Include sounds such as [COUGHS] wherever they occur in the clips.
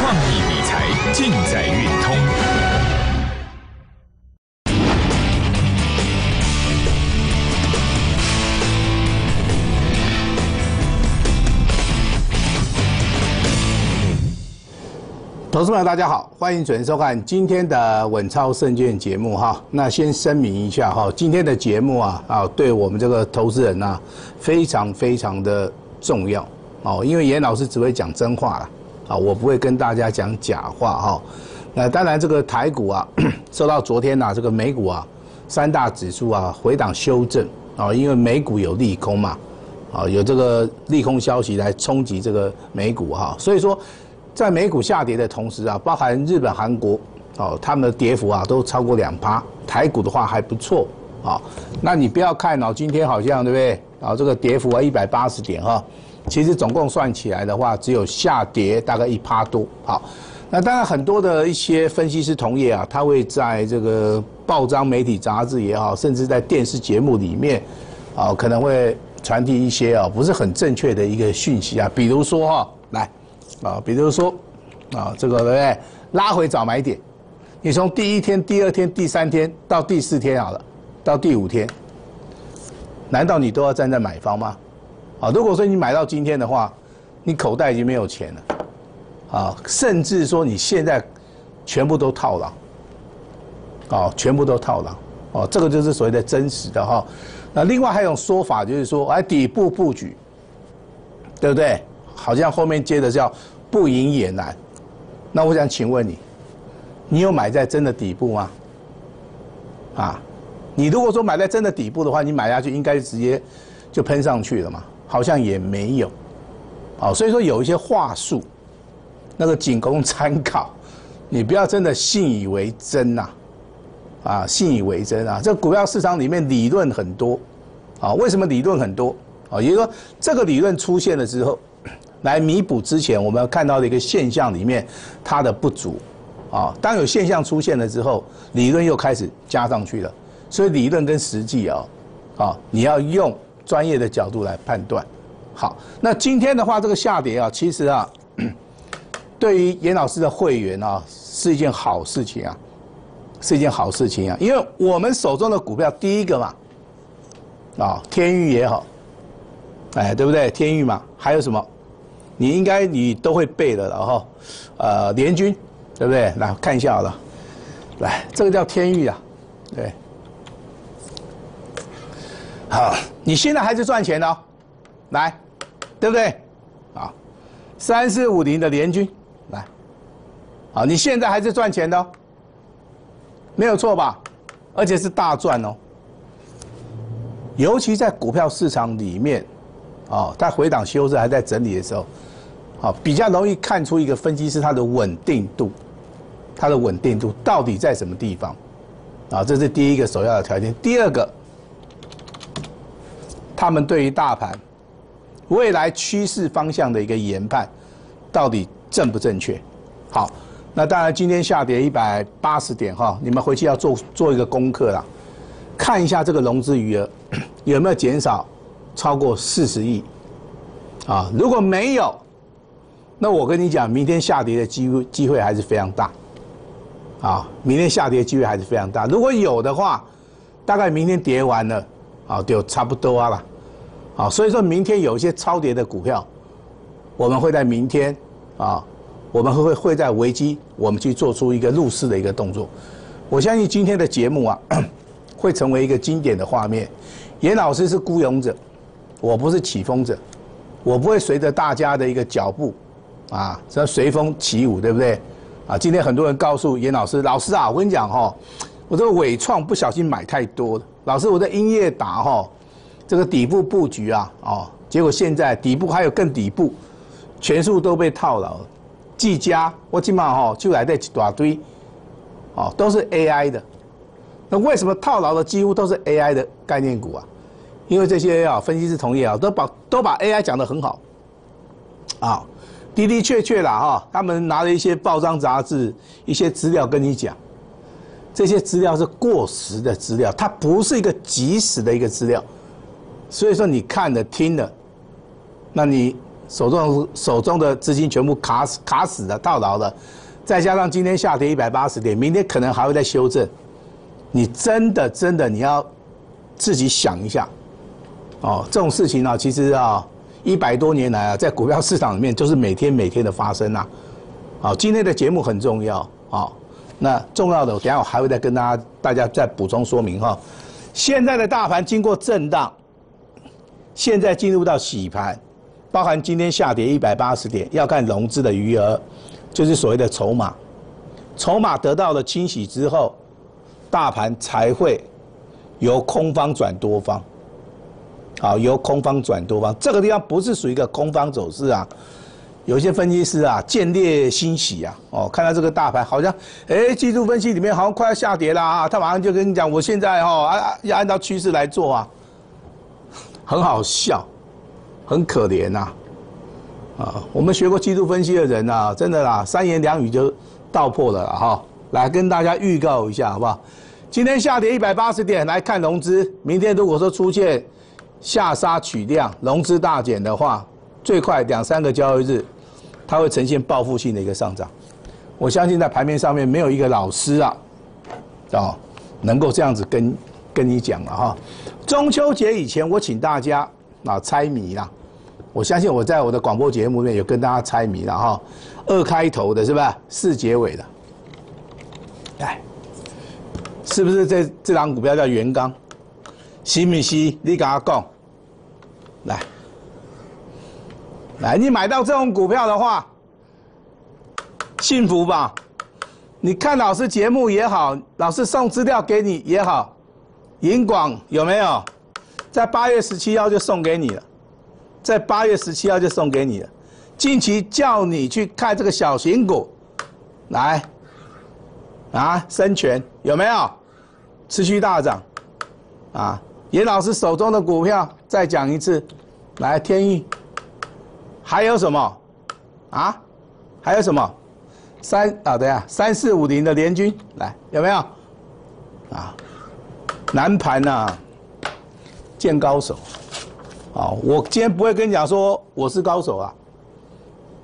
创意理财尽在运通。投资朋友，大家好，欢迎准时收看今天的稳操胜券节目哈。那先声明一下哈，今天的节目啊啊，对我们这个投资人呐，非常非常的重要哦，因为严老师只会讲真话了啊，我不会跟大家讲假话哈。那当然，这个台股啊，[CLEARS THROAT] 受到昨天呐这个美股啊三大指数啊回档修正啊，因为美股有利空嘛，啊有这个利空消息来冲击这个美股哈，所以说。在美股下跌的同时啊，包含日本、韩国，哦，他们的跌幅啊都超过两趴。台股的话还不错，啊，那你不要看哦，今天好像对不对？啊，这个跌幅啊一百八十点哈，其实总共算起来的话，只有下跌大概一趴多。好，那当然很多的一些分析师同业啊，他会在这个报章、媒体、杂志也好，甚至在电视节目里面，啊，可能会传递一些啊不是很正确的一个讯息啊，比如说哈，来。啊，比如说，啊，这个对不对？拉回早买点，你从第一天、第二天、第三天到第四天好了，到第五天，难道你都要站在买方吗？啊，如果说你买到今天的话，你口袋已经没有钱了，啊，甚至说你现在全部都套牢，啊，全部都套牢，哦，这个就是所谓的真实的哈。那另外还有一种说法就是说，哎，底部布局，对不对？好像后面接的叫不赢也难，那我想请问你，你有买在真的底部吗？啊，你如果说买在真的底部的话，你买下去应该直接就喷上去了嘛？好像也没有，啊，所以说有一些话术，那个仅供参考，你不要真的信以为真呐，啊，信以为真啊！这股票市场里面理论很多，啊，为什么理论很多？啊，也就是说这个理论出现了之后。[CLEARS THROAT] 来弥补之前我们看到的一个现象里面它的不足，啊，当有现象出现了之后，理论又开始加上去了，所以理论跟实际啊，啊，你要用专业的角度来判断。好，那今天的话这个下跌啊，其实啊，[CLEARS THROAT] 对于严老师的会员啊是一件好事情啊，是一件好事情啊，因为我们手中的股票第一个嘛，啊，天域也好，哎，对不对？天域嘛，还有什么？你应该你都会背的了哈，呃，联军，对不对？来看一下好了，来，这个叫天域啊，对，好，你现在还是赚钱的，来，对不对？啊，三四五零的联军，来，啊，你现在还是赚钱的，没有错吧？而且是大赚哦，尤其在股票市场里面，啊，在回档修正还在整理的时候。好，比较容易看出一个分析师他的稳定度，他的稳定度到底在什么地方？啊，这是第一个首要的条件。第二个，他们对于大盘未来趋势方向的一个研判，到底正不正确？好，那当然今天下跌一百八十点哈，你们回去要做做一个功课啦，看一下这个融资余额 [COUGHS] 有没有减少超过四十亿？啊，如果没有。那我跟你讲，明天下跌的机会机会还是非常大，啊，明天下跌机会还是非常大。如果有的话，大概明天跌完了，啊，就差不多了，啊，所以说明天有一些超跌的股票，我们会在明天，啊，我们会会会在危机，我们去做出一个入市的一个动作。我相信今天的节目啊，会成为一个经典的画面。严老师是孤勇者，我不是起风者，我不会随着大家的一个脚步。啊，这随风起舞，对不对？啊，今天很多人告诉严老师，老师啊，我跟你讲哈，我这个伟创不小心买太多了。老师，我在音乐打哈，这个底部布局啊，哦，结果现在底部还有更底部，全数都被套牢了。技嘉，我起码哈就来这一大堆，哦，都是 AI 的。那为什么套牢的几乎都是 AI 的概念股啊？因为这些啊分析师同业啊，都把都把 AI 讲得很好，啊。的的确确啦，哈，他们拿了一些报章杂志、一些资料跟你讲，这些资料是过时的资料，它不是一个及时的一个资料，所以说你看了听了，那你手中手中的资金全部卡死卡死的套牢了，再加上今天下跌一百八十点，明天可能还会再修正，你真的真的你要自己想一下，哦，这种事情呢，其实啊，一百多年来啊，在股票市场里面就是每天每天的发生啊。好，今天的节目很重要啊，那重要的，等下我还会再跟大家大家再补充说明哈。现在的大盘经过震荡，现在进入到洗盘。包含今天下跌一百八十点，要看融资的余额，就是所谓的筹码，筹码得到了清洗之后，大盘才会由空方转多方，好，由空方转多方，这个地方不是属于一个空方走势啊，有些分析师啊见猎欣喜啊，哦，看到这个大盘好像，哎，技术分析里面好像快要下跌了啊，他马上就跟你讲，我现在哈啊要按照趋势来做啊，很好笑。很可怜呐，啊，我们学过技术分析的人呐，真的啦，三言两语就道破了哈。来跟大家预告一下，好不好？今天下跌一百八十点，来看融资。明天如果说出现下杀取量、融资大减的话，最快两三个交易日，它会呈现报复性的一个上涨。我相信在盘面上面没有一个老师啊，啊，能够这样子跟跟你讲了哈。中秋节以前，我请大家啊猜谜啦。我相信我在我的广播节目里面有跟大家猜谜了哈，二开头的是吧？四结尾的，来，是不是这这档股票叫元刚？西米西，你跟他讲，来，来，你买到这种股票的话，幸福吧？你看老师节目也好，老师送资料给你也好，银广有没有？在八月十七号就送给你了。在八月十七号就送给你了，近期叫你去看这个小型股，来，啊，深全有没有持续大涨？啊，严老师手中的股票再讲一次，来天域，还有什么？啊，还有什么？三啊，等下三四五零的联军来有没有？啊，南盘呐，见高手。啊，我今天不会跟你讲说我是高手啊，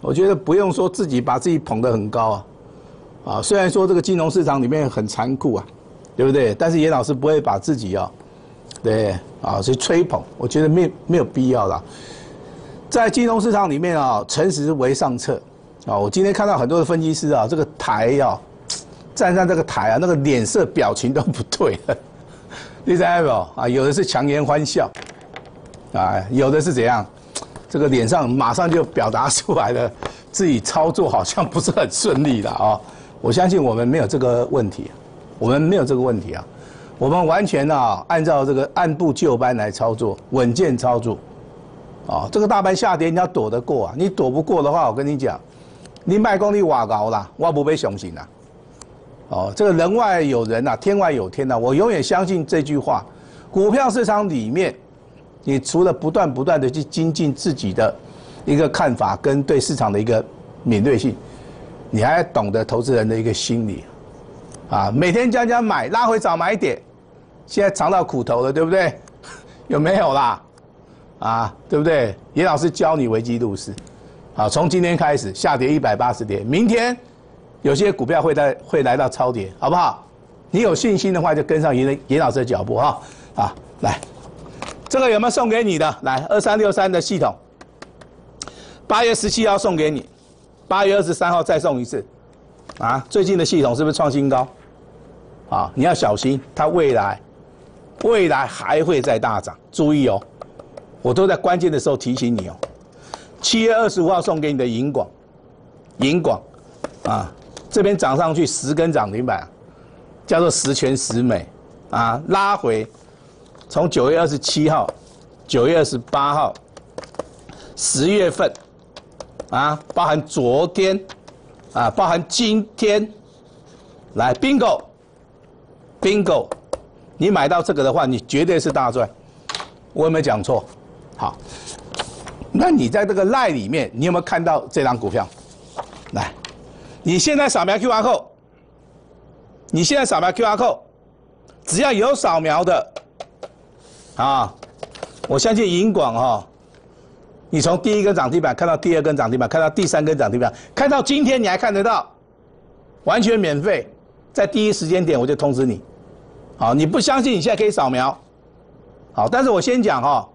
我觉得不用说自己把自己捧得很高啊，啊，虽然说这个金融市场里面很残酷啊，对不对？但是严老师不会把自己啊，对啊去吹捧，我觉得没没有必要了。在金融市场里面啊，诚实为上策啊。我今天看到很多的分析师啊，这个台啊，站上这个台啊，那个脸色表情都不对了，你知道没有啊？有的是强颜欢笑。啊，有的是怎样？这个脸上马上就表达出来了，自己操作好像不是很顺利的啊。我相信我们没有这个问题，我们没有这个问题啊。我们完全啊按照这个按部就班来操作，稳健操作。啊，这个大盘下跌你要躲得过啊，你躲不过的话，我跟你讲，你卖功力瓦高啦，我不被雄心啦。哦，这个人外有人呐，天外有天呐，我永远相信这句话。股票市场里面。你除了不断不断的去精进自己的一个看法跟对市场的一个敏锐性，你还懂得投资人的一个心理，啊，每天将将买拉回早买点，现在尝到苦头了，对不对？[LAUGHS] 有没有啦？啊，对不对？严老师教你危机入市，好，从今天开始下跌一百八十点，明天有些股票会在会来到超跌，好不好？你有信心的话就跟上严严老师的脚步哈，啊，来。这个有没有送给你的？来，二三六三的系统，八月十七号送给你，八月二十三号再送一次，啊，最近的系统是不是创新高？啊，你要小心，它未来，未来还会再大涨，注意哦，我都在关键的时候提醒你哦。七月二十五号送给你的银广，银广，啊，这边涨上去十根涨停板，叫做十全十美，啊，拉回。从九月二十七号、九月二十八号、十月份，啊，包含昨天，啊，包含今天，来，bingo，bingo，你买到这个的话，你绝对是大赚。我有没有讲错？好，那你在这个赖里面，你有没有看到这张股票？来，你现在扫描 Q R code，你现在扫描 Q R code，只要有扫描的。啊，我相信银广哈，你从第一根涨停板看到第二根涨停板，看到第三根涨停板，看到今天你还看得到，完全免费，在第一时间点我就通知你。好，你不相信，你现在可以扫描。好，但是我先讲哈，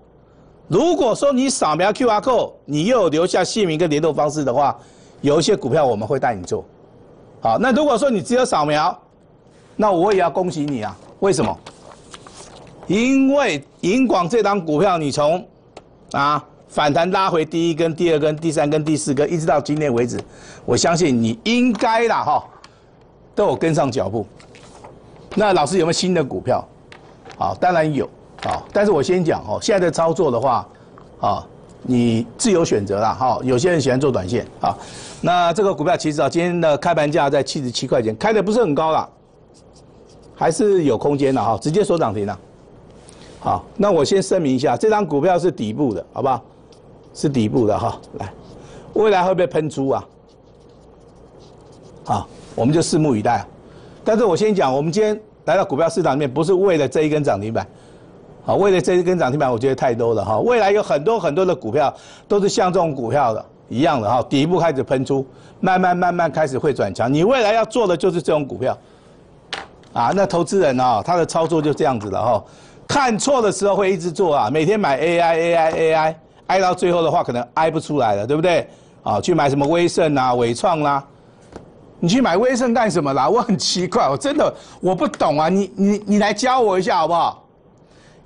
如果说你扫描 Q R code，你又留下姓名跟联络方式的话，有一些股票我们会带你做。好，那如果说你只有扫描，那我也要恭喜你啊！为什么？因为银广这档股票，你从啊反弹拉回第一根、第二根、第三根、第四根，一直到今天为止，我相信你应该啦哈，都有跟上脚步。那老师有没有新的股票？好，当然有。好，但是我先讲哦，现在的操作的话，啊，你自由选择啦。哈，有些人喜欢做短线啊。那这个股票其实啊，今天的开盘价在七十七块钱，开的不是很高啦，还是有空间的哈，直接收涨停了。好，那我先声明一下，这张股票是底部的，好不好？是底部的哈。来，未来会不会喷出啊？好，我们就拭目以待。但是我先讲，我们今天来到股票市场里面，不是为了这一根涨停板。好，为了这一根涨停板，我觉得太多了哈。未来有很多很多的股票都是像这种股票的一样的哈，底部开始喷出，慢慢慢慢开始会转强。你未来要做的就是这种股票，啊，那投资人啊，他的操作就这样子了哈。看错的时候会一直做啊，每天买 AI AI AI，挨到最后的话可能挨不出来了，对不对？啊，去买什么威盛啊、伟创啦，你去买威盛干什么啦？我很奇怪，我真的我不懂啊，你你你来教我一下好不好？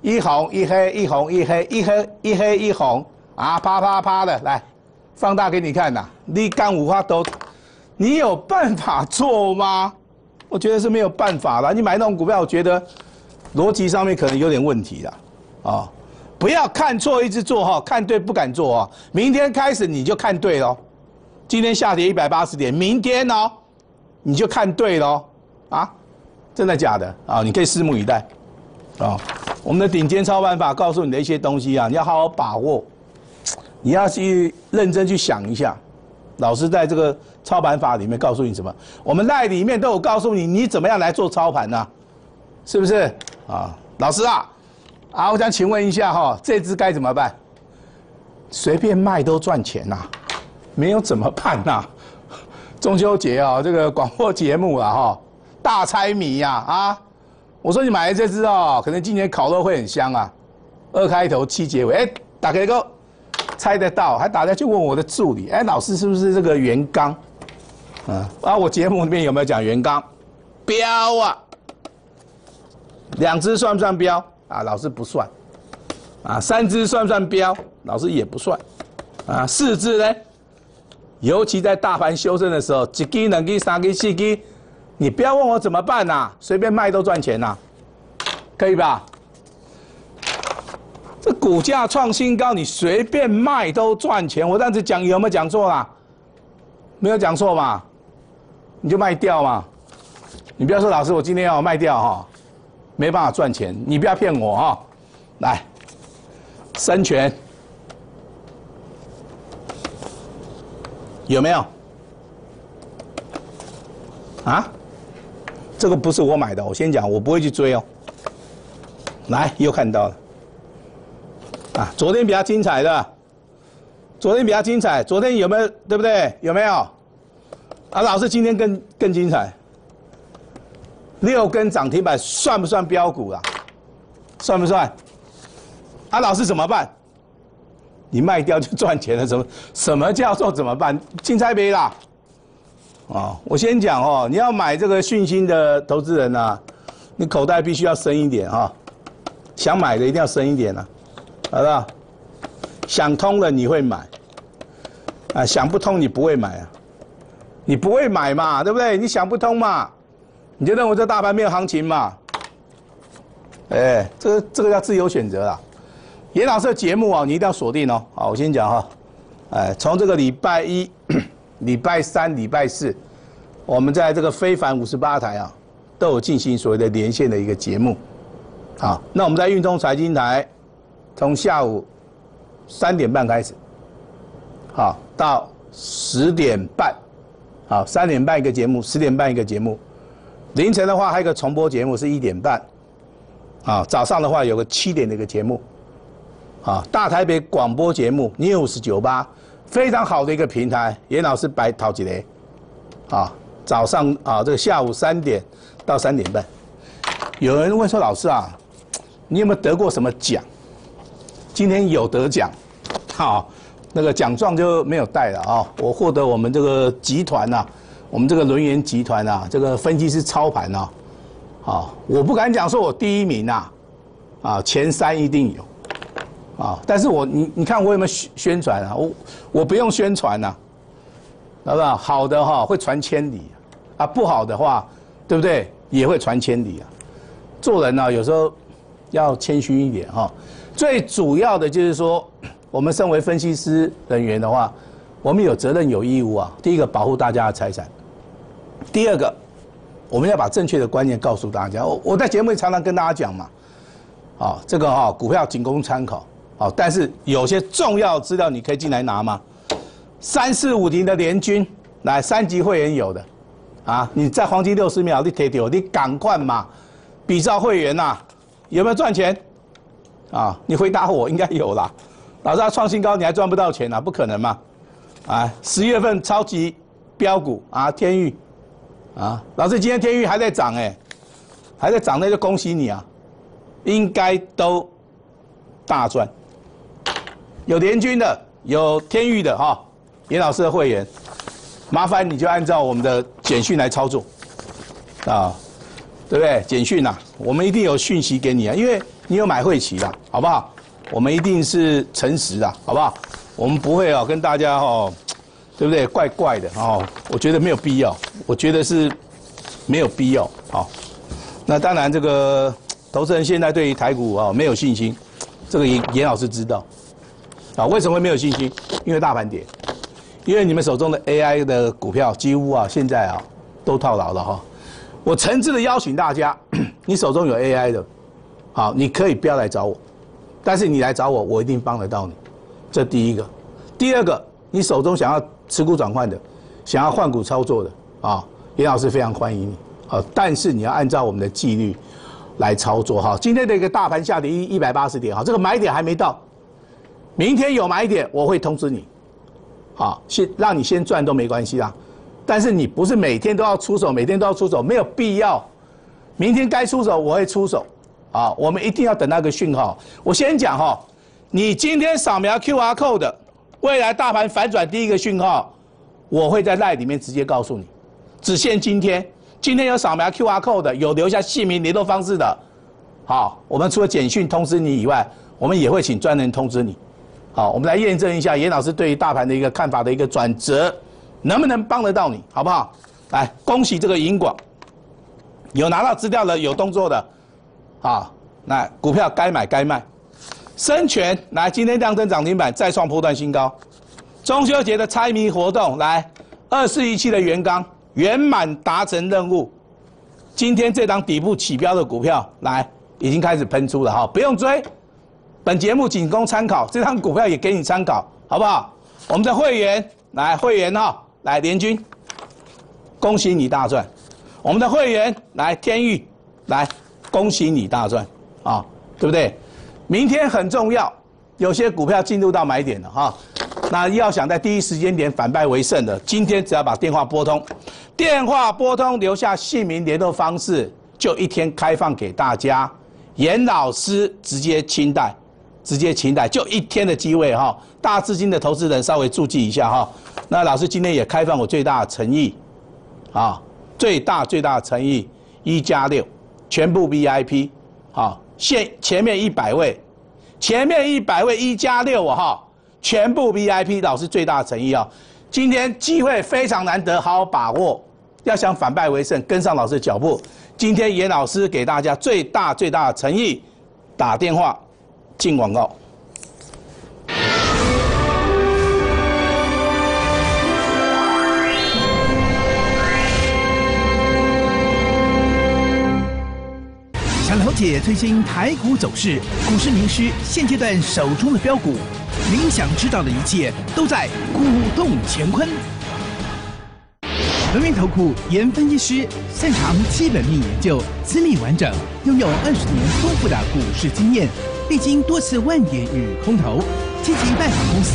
一红一黑一红一黑一黑一黑一红啊，啪啪啪的来，放大给你看呐。你干五花都，你有办法做吗？[LAUGHS] 我觉得是没有办法了。你买那种股票，我觉得逻辑上面可能有点问题了啊。不要看错一直做哈，看对不敢做啊。明天开始你就看对喽。今天下跌一百八十点，明天哦你就看对喽啊？真的假的啊？你可以拭目以待啊。我们的顶尖操盘法告诉你的一些东西啊，你要好好把握，你要去认真去想一下。老师在这个操盘法里面告诉你什么？我们赖里面都有告诉你，你怎么样来做操盘呢？是不是啊？老师啊，啊，我想请问一下哈，这只该怎么办？随便卖都赚钱呐，没有怎么办呐？中秋节啊，这个广播节目啊哈，大猜谜呀啊！我说你买的这只哦，可能今年烤肉会很香啊。二开头七结尾，哎，打开个猜得到，还打电话去问我的助理，哎，老师是不是这个元刚？啊啊，我节目里面有没有讲元刚？标啊，两只算不算标？啊，老师不算。啊，三只算不算标？老师也不算。啊，四只呢？尤其在大盘修正的时候，一支、两支、三支、四支。你不要问我怎么办呐，随便卖都赚钱呐，可以吧？这股价创新高，你随便卖都赚钱。我这样子讲有没有讲错啦？没有讲错嘛？你就卖掉嘛。你不要说老师，我今天要卖掉哈，没办法赚钱。你不要骗我哈。来，生权有没有？啊？这个不是我买的，我先讲，我不会去追哦。来，又看到了，啊，昨天比较精彩的，昨天比较精彩，昨天有没有？对不对？有没有？啊，老师今天更更精彩，六根涨停板算不算标股啊？算不算？啊，老师怎么办？你卖掉就赚钱了，什么？什么叫做怎么办？竞猜杯啦。啊，我先讲哦，你要买这个讯星的投资人呐，你口袋必须要深一点哈，想买的一定要深一点呐，好不好？想通了你会买，啊，想不通你不会买啊，你不会买嘛，对不对？你想不通嘛，你就认为这大盘没有行情嘛，哎，这个这个叫自由选择啦。严老师的节目啊，你一定要锁定哦。好，我先讲哈，哎，从这个礼拜一。礼拜三、礼拜四，我们在这个非凡五十八台啊，都有进行所谓的连线的一个节目。好，那我们在运通财经台，从下午三点半开始，好到十点半，好三点半一个节目，十点半一个节目。凌晨的话还有一个重播节目是一点半，啊早上的话有个七点的一个节目，啊，大台北广播节目 News 九八，非常好的一个平台。严老师白陶几雷，啊，早上啊，这个下午三点到三点半，有人问说老师啊，你有没有得过什么奖？今天有得奖，好，那个奖状就没有带了啊。我获得我们这个集团呐，我们这个轮源集团呐，这个分析师操盘呐，啊，我不敢讲说我第一名呐，啊，前三一定有。啊！但是我你你看我有没有宣宣传啊？我我不用宣传呐，好不好？好的哈会传千里，啊不好的话，对不对？也会传千里啊。做人呢有时候要谦虚一点哈。最主要的就是说，我们身为分析师人员的话，我们有责任有义务啊。第一个保护大家的财产，第二个我们要把正确的观念告诉大家。我我在节目里常常跟大家讲嘛，啊这个哈股票仅供参考。好，但是有些重要资料你可以进来拿吗？三四五零的联军，来三级会员有的，啊，你在黄金六十秒你贴掉，你赶快嘛，比照会员呐，有没有赚钱？啊，你回答我，应该有啦。老师，他创新高，你还赚不到钱啊？不可能嘛！啊，十月份超级标股啊，天域，啊，老师今天天域还在涨哎，还在涨，那就恭喜你啊，应该都大赚。有联军的，有天域的哈，严老师的会员，麻烦你就按照我们的简讯来操作，啊，对不对？简讯呐，我们一定有讯息给你啊，因为你有买会旗的，好不好？我们一定是诚实的，好不好？我们不会哦跟大家哦，对不对？怪怪的哦，我觉得没有必要，我觉得是没有必要。好，那当然这个投资人现在对于台股啊没有信心，这个严严老师知道。啊，为什么没有信心？因为大盘跌，因为你们手中的 AI 的股票几乎啊，现在啊都套牢了哈。我诚挚的邀请大家，[CLEARS THROAT] 你手中有 AI 的，好，你可以不要来找我，但是你来找我，我一定帮得到你。这第一个，第二个，你手中想要持股转换的，想要换股操作的啊，严老师非常欢迎你。啊，但是你要按照我们的纪律来操作哈。今天的一个大盘下跌一一百八十点哈，这个买点还没到。明天有买点，我会通知你，好，先让你先赚都没关系啦。但是你不是每天都要出手，每天都要出手，没有必要。明天该出手我会出手，啊，我们一定要等那个讯号。我先讲哈，你今天扫描 Q R code，未来大盘反转第一个讯号，我会在赖里面直接告诉你，只限今天。今天有扫描 Q R code 的，有留下姓名联络方式的，好，我们除了简讯通知你以外，我们也会请专人通知你。好，我们来验证一下严老师对于大盘的一个看法的一个转折，能不能帮得到你，好不好？来，恭喜这个银广，有拿到资料的，有动作的，好，那股票该买该卖。深全来，今天量增涨停板，再创波段新高。中秋节的猜谜活动，来，二四一七的元刚圆满达成任务。今天这档底部起标的股票，来，已经开始喷出了哈，不用追。本节目仅供参考，这张股票也给你参考，好不好？我们的会员来，会员哈，来联军，恭喜你大赚！我们的会员来天域，来，恭喜你大赚啊，对不对？明天很重要，有些股票进入到买点了哈，那要想在第一时间点反败为胜的，今天只要把电话拨通，电话拨通留下姓名联络方式，就一天开放给大家，严老师直接清代。直接请贷就一天的机会哈，大资金的投资人稍微注记一下哈。那老师今天也开放我最大的诚意，啊，最大最大的诚意一加六，全部 VIP，好，现前面一百位，前面一百位一加六哈，全部 VIP，老师最大的诚意啊。今天机会非常难得，好好把握。要想反败为胜，跟上老师的脚步。今天严老师给大家最大最大的诚意，打电话。进广告。想了解最新台股走势，股市名师现阶段手中的标股，您想知道的一切都在股动乾坤。轮源投顾严分析师擅长基本面研究，资历完整，拥有二十年丰富的股市经验。历经多次万点与空头，积极拜访公司，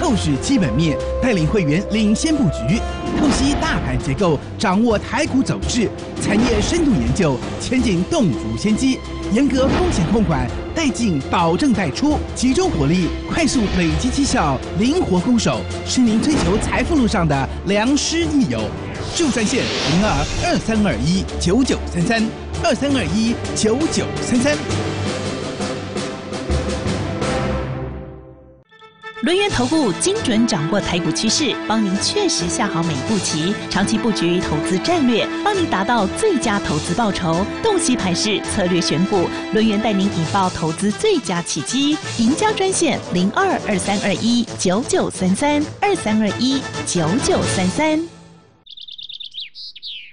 透视基本面，带领会员领先布局，透析大盘结构，掌握台股走势，产业深度研究，前景洞烛先机，严格风险控管，带进保证带出，集中火力，快速累积绩效，灵活攻守，是您追求财富路上的良师益友。就专线零二二三二一九九三三二三二一九九三三。轮源投顾精准掌握台股趋势，帮您确实下好每一步棋，长期布局投资战略，帮您达到最佳投资报酬。洞悉盘势，策略选股，轮源带您引爆投资最佳契机。赢家专线零二二三二一九九三三二三二一九九三三。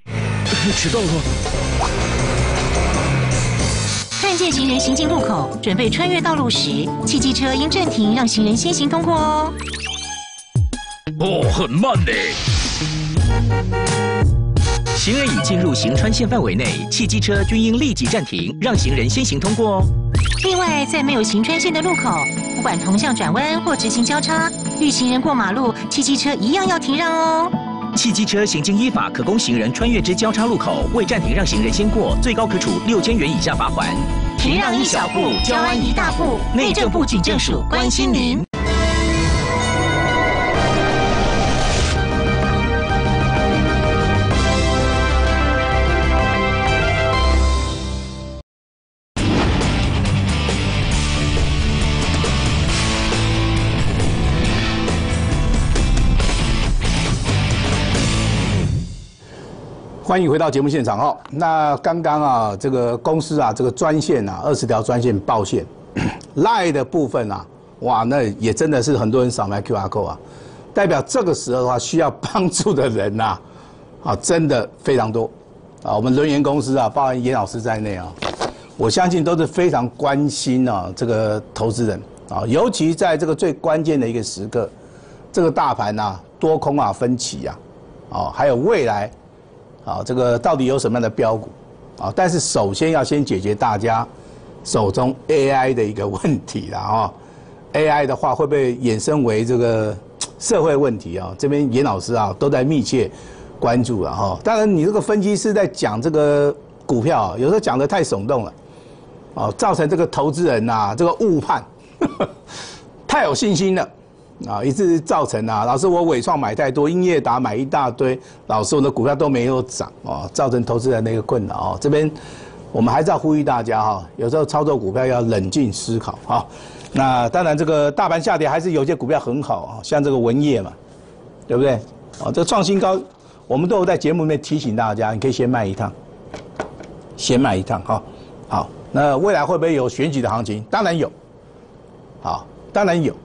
[LAUGHS] 迟到了。看见行人行进路口，准备穿越道路时，汽机车应暂停，让行人先行通过哦。哦，很慢呢。行人已进入行穿线范围内，汽机车均应立即暂停，让行人先行通过哦。另外，在没有行穿线的路口，不管同向转弯或直行交叉，遇行人过马路，汽机车一样要停让哦。汽机车行经依法可供行人穿越之交叉路口，未暂停让行人先过，最高可处六千元以下罚款。停让一小步，交安一大步。内政部警政署关心您。欢迎回到节目现场哦。那刚刚啊，这个公司啊，这个专线啊，二十条专线报线 [COUGHS] 赖的部分啊，哇，那也真的是很多人扫描 QR code 啊，代表这个时候的话，需要帮助的人呐，啊，真的非常多啊。我们轮研公司啊，包含严老师在内啊，我相信都是非常关心啊这个投资人啊，尤其在这个最关键的一个时刻，这个大盘呐多空啊分歧呀，啊，还有未来。啊，这个到底有什么样的标股？啊，但是首先要先解决大家手中 AI 的一个问题了啊。AI 的话会不会衍生为这个社会问题啊？这边严老师啊都在密切关注了哈。当然，你这个分析师在讲这个股票，有时候讲的太耸动了，哦，造成这个投资人呐这个误判，[LAUGHS] 太有信心了。啊，一直造成啊，老师我伟创买太多，英业达买一大堆，老师我的股票都没有涨啊，造成投资人的一个困扰啊。这边我们还是要呼吁大家哈，有时候操作股票要冷静思考哈。那当然，这个大盘下跌还是有些股票很好啊，像这个文业嘛，对不对？啊，这个创新高，我们都有在节目里面提醒大家，你可以先卖一趟，先卖一趟哈。好，那未来会不会有选举的行情？当然有，好，当然有。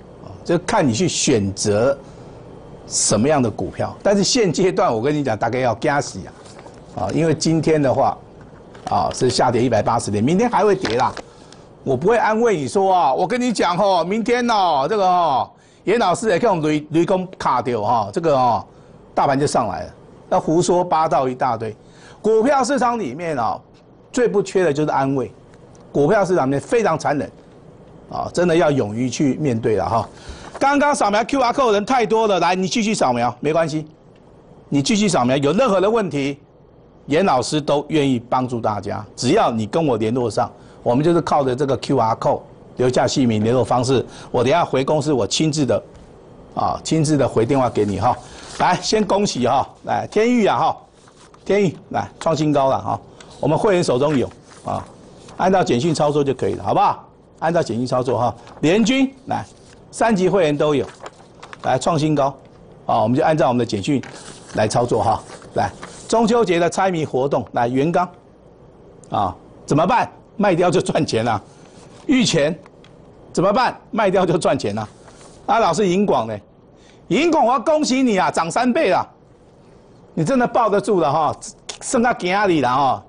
就看你去选择什么样的股票，但是现阶段我跟你讲，大概要加息啊，啊，因为今天的话，啊是下跌一百八十点，明天还会跌啦。我不会安慰你说啊，我跟你讲哦，明天哦，这个哦，严老师也跟我们雷雷公卡掉哈，这个哦，大盘就上来了，那胡说八道一大堆。股票市场里面哦，最不缺的就是安慰，股票市场里面非常残忍。啊，真的要勇于去面对了哈。刚刚扫描 Q R code 人太多了，来，你继续扫描，没关系，你继续扫描，有任何的问题，严老师都愿意帮助大家。只要你跟我联络上，我们就是靠着这个 Q R code 留下姓名、联络方式，我等下回公司，我亲自的，啊，亲自的回电话给你哈。来，先恭喜哈，来天域啊哈，天域来创新高了哈，我们会员手中有啊，按照简讯操作就可以了，好不好？按照简易操作哈，联军来，三级会员都有，来创新高，啊，我们就按照我们的简讯来操作哈，来中秋节的猜谜活动，来元刚，啊，怎么办？卖掉就赚钱了，玉钱怎么办？卖掉就赚钱了，啊，老师银广呢？银广我要恭喜你啊，涨三倍了，你真的抱得住了哈，剩下给里了哈，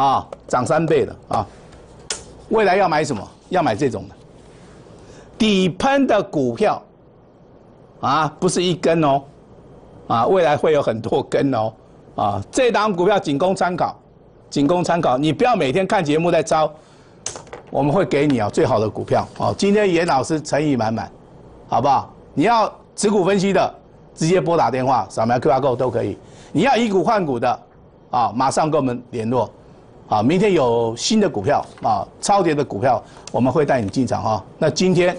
啊，涨三倍了啊，未来要买什么？要买这种的底喷的股票啊，不是一根哦，啊，未来会有很多根哦，啊，这档股票仅供参考，仅供参考，你不要每天看节目在抄，我们会给你啊最好的股票。哦，今天严老师诚意满满，好不好？你要持股分析的，直接拨打电话，扫描 QR code 都可以。你要以股换股的，啊，马上跟我们联络。啊，明天有新的股票啊，超跌的股票，我们会带你进场哈。那今天，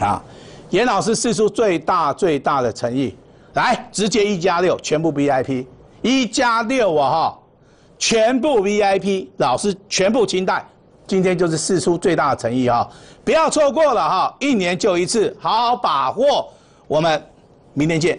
啊，严老师试出最大最大的诚意，来直接一加六，全部 VIP，一加六啊哈，全部 VIP，老师全部清代，今天就是试出最大的诚意哈，不要错过了哈，一年就一次，好好把握，我们明天见。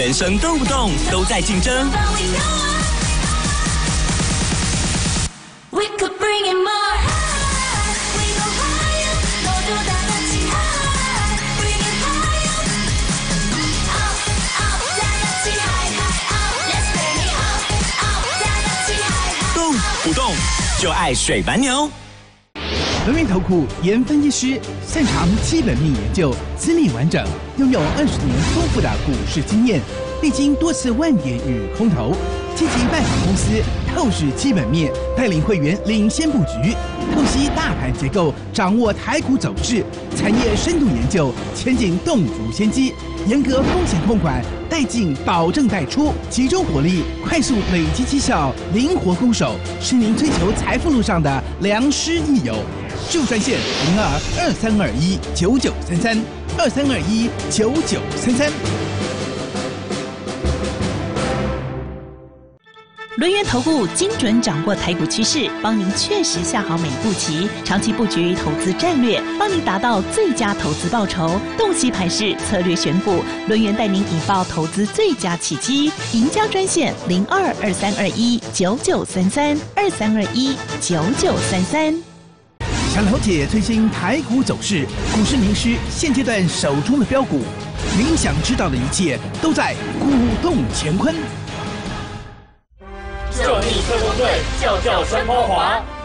人生动不动都在竞争。动不动就爱水蛮牛。轮源投顾研分析师擅长基本面研究，资历完整，拥有二十年丰富的股市经验，历经多次万点与空头，积极拜访公司，透视基本面，带领会员领先布局，透析大盘结构，掌握台股走势，产业深度研究，前景洞烛先机，严格风险控管，带进保证带出，集中火力，快速累积绩效，灵活攻守，是您追求财富路上的良师益友。就专线零二二三二一九九三三二三二一九九三三。轮源投顾精准掌握台股趋势，帮您确实下好每步棋，长期布局投资战略，帮您达到最佳投资报酬。洞悉盘势，策略选股，轮源带您引爆投资最佳契机。赢家专线零二二三二一九九三三二三二一九九三三。想了解最新台股走势，股市名师现阶段手中的标股，您想知道的一切都在股动乾坤。救命特工队，叫叫山花华。